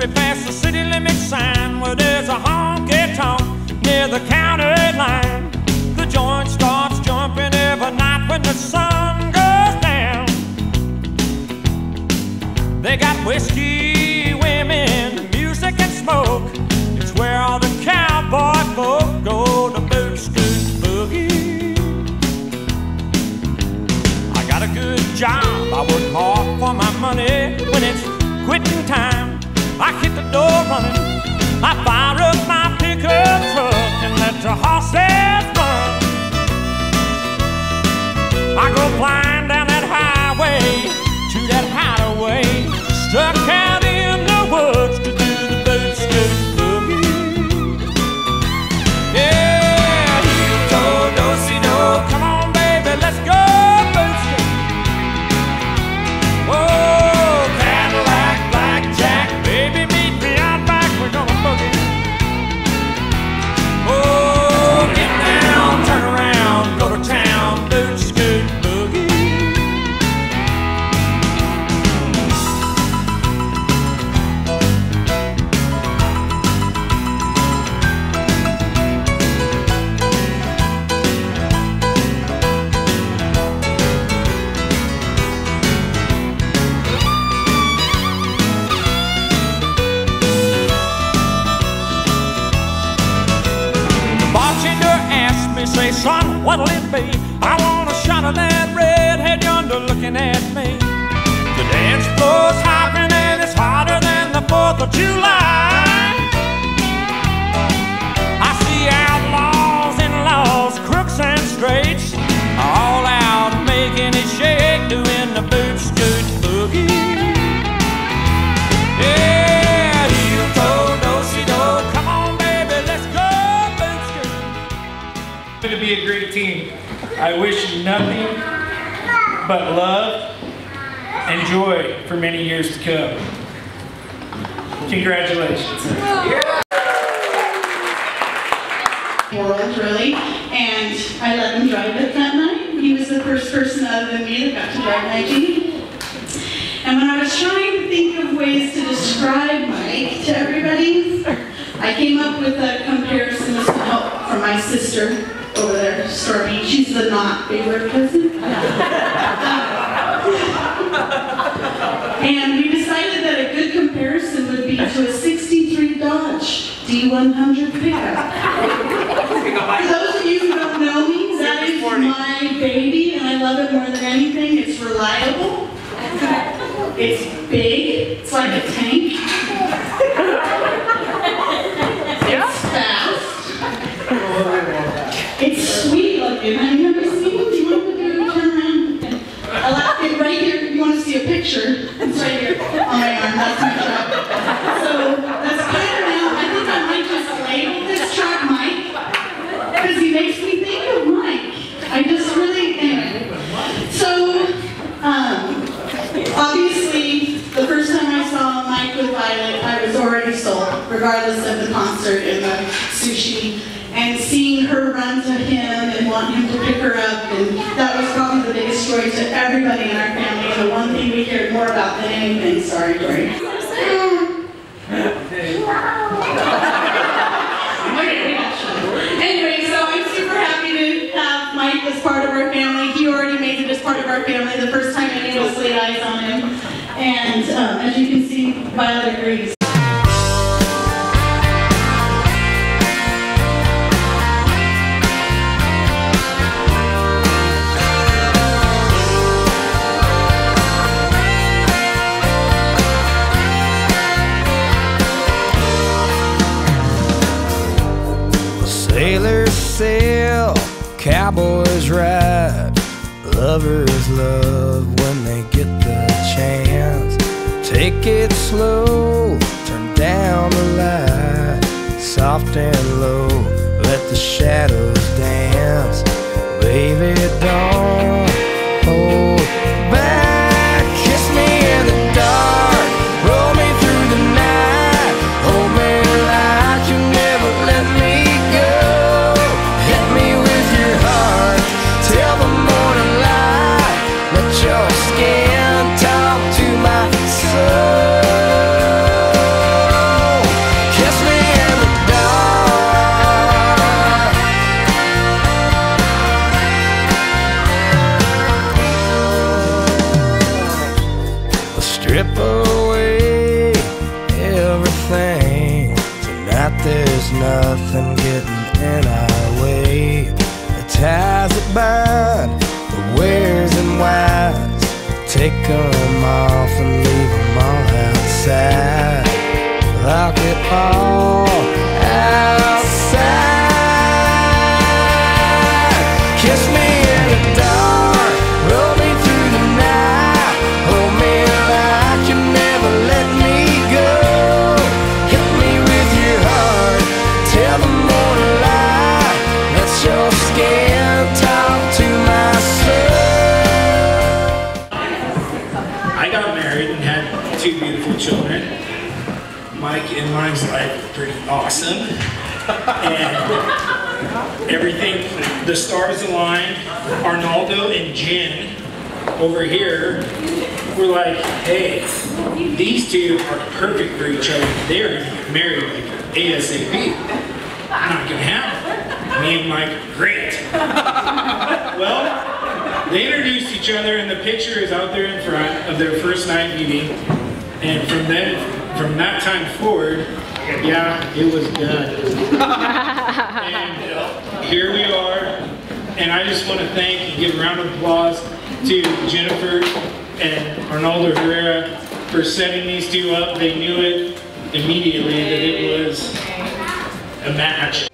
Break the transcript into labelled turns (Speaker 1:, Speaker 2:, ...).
Speaker 1: country past the city limit sign where there's a honky tonk near the county line. The joint starts jumping every night when the sun goes down. They got whiskey, women, music, and smoke. What'll it be? I want a shot of that redhead yonder looking at me. The dance floor's hopping and it's hotter than the 4th of July.
Speaker 2: Be a great team. I wish you nothing but love and joy for many years to come. Congratulations.
Speaker 3: world, really. And I let him drive it that night. He was the first person other than me that got to drive my Jeep. And when I was trying to think of ways to describe Mike to everybody, I came up with a comparison with help from my sister Stormy. She's the not favorite cousin. and we decided that a good comparison would be to a 63 Dodge D100 pickup. For those of you who don't know me, that is my baby, and I love it more than anything. It's reliable. It's big. It's like a tank. It's fast. It's sweet looking. Have you ever seen it? Do you want to do a turn around? I like it right here. You want to see a picture? It's right here on my arm. That's my truck. So that's kind of now. I think I might just label this truck Mike because he makes me think of Mike. I just really anyway. So, um, obviously, the first time I saw Mike with Violet, I was already sold, regardless of the concert and the sushi. And seeing her run to him and want him to pick her up, and that was probably the biggest joy to everybody in our family. The one thing we cared more about than anything. Sorry, Dory.
Speaker 4: sail, cowboys ride, lovers love when they get the chance. Take it slow, turn down the light, soft and low, let the shadows dance. Baby, don't There's nothing getting in our way. The ties that bind, the wares and whys. Take them off and leave them all outside. Lock it all.
Speaker 2: Mike in mine's life was pretty awesome. And everything, the stars aligned. Arnaldo and Jen over here were like, hey, these two are perfect for each other. They're gonna get married like ASAP. Not gonna have it. Me and Mike, great. Well, they introduced each other, and the picture is out there in front of their first night meeting. And from then, from that time forward, yeah, it was done. and here we are. And I just want to thank and give a round of applause to Jennifer and Arnaldo Herrera for setting these two up. They knew it immediately that it was a match.